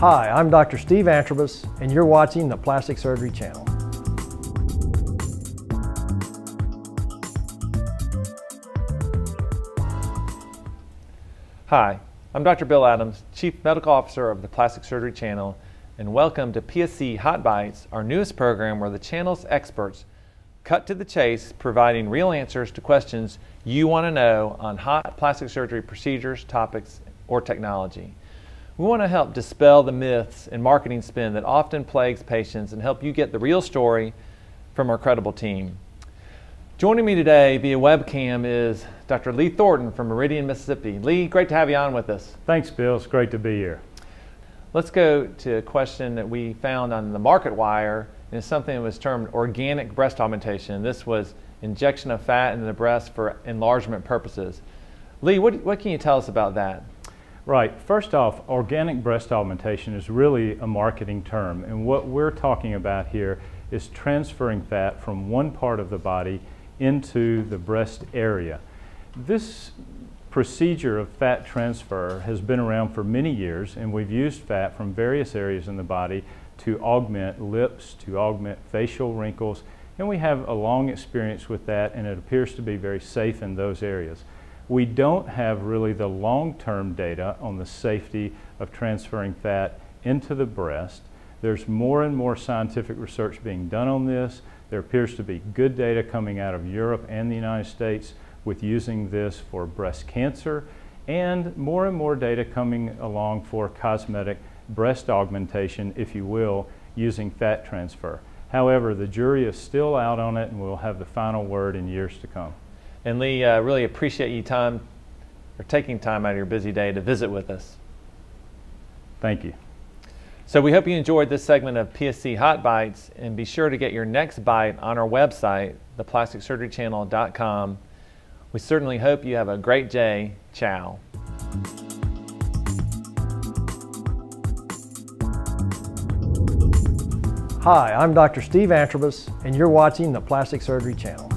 Hi, I'm Dr. Steve Antrobus, and you're watching the Plastic Surgery Channel. Hi, I'm Dr. Bill Adams, Chief Medical Officer of the Plastic Surgery Channel, and welcome to PSC Hot Bites, our newest program where the channel's experts cut to the chase, providing real answers to questions you want to know on hot plastic surgery procedures, topics, or technology. We want to help dispel the myths and marketing spin that often plagues patients and help you get the real story from our credible team. Joining me today via webcam is Dr. Lee Thornton from Meridian, Mississippi. Lee, great to have you on with us. Thanks, Bill. It's great to be here. Let's go to a question that we found on the market wire, and it's something that was termed organic breast augmentation. This was injection of fat into the breast for enlargement purposes. Lee, what, what can you tell us about that? Right. First off, organic breast augmentation is really a marketing term, and what we're talking about here is transferring fat from one part of the body into the breast area. This procedure of fat transfer has been around for many years and we've used fat from various areas in the body to augment lips, to augment facial wrinkles, and we have a long experience with that and it appears to be very safe in those areas. We don't have really the long-term data on the safety of transferring fat into the breast. There's more and more scientific research being done on this. There appears to be good data coming out of Europe and the United States with using this for breast cancer and more and more data coming along for cosmetic breast augmentation, if you will, using fat transfer. However, the jury is still out on it and we'll have the final word in years to come. And Lee, I uh, really appreciate you time or taking time out of your busy day to visit with us. Thank you. So we hope you enjoyed this segment of PSC Hot Bites and be sure to get your next bite on our website, theplasticsurgerychannel.com. We certainly hope you have a great day. Ciao. Hi, I'm Dr. Steve Antrobus, and you're watching the Plastic Surgery Channel.